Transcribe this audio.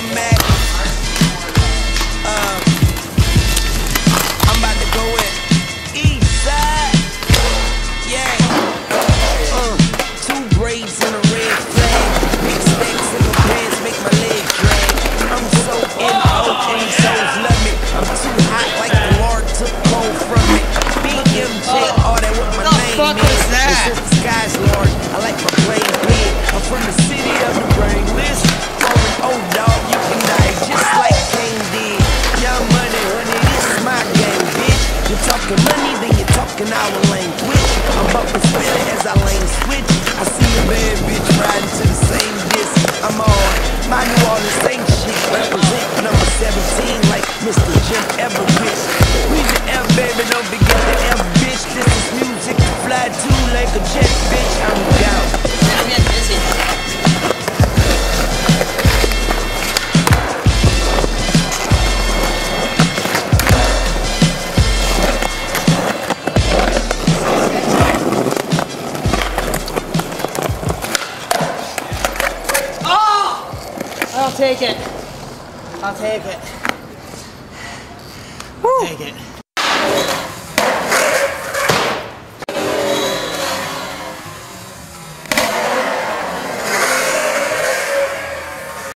Yeah, talking money, then you're talking our language. I'm about to spit it as I lane switch. I see a bad bitch riding to the same disc. I'm on my New Orleans same shit. Represent number 17 like Mr. Jim Everett. We the F, baby, don't forget the F, bitch. This is music to fly to like a jet, take it. I'll take it. Take it.